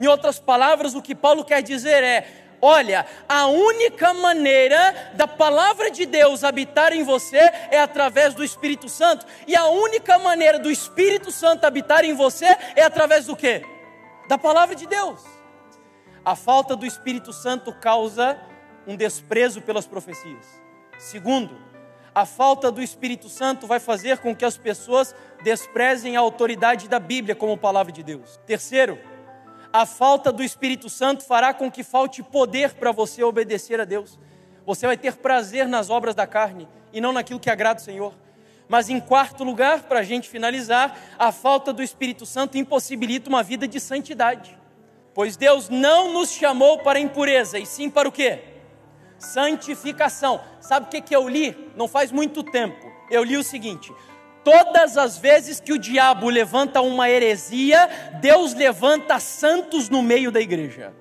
Em outras palavras, o que Paulo quer dizer é: olha, a única maneira da palavra de Deus habitar em você é através do Espírito Santo, e a única maneira do Espírito Santo habitar em você é através do que? Da palavra de Deus. A falta do Espírito Santo causa um desprezo pelas profecias. Segundo, a falta do Espírito Santo vai fazer com que as pessoas desprezem a autoridade da Bíblia como palavra de Deus. Terceiro, a falta do Espírito Santo fará com que falte poder para você obedecer a Deus. Você vai ter prazer nas obras da carne e não naquilo que agrada o Senhor. Mas em quarto lugar, para a gente finalizar, a falta do Espírito Santo impossibilita uma vida de santidade. Pois Deus não nos chamou para impureza, e sim para o quê? Santificação. Sabe o que, que eu li? Não faz muito tempo. Eu li o seguinte: Todas as vezes que o diabo levanta uma heresia, Deus levanta santos no meio da igreja.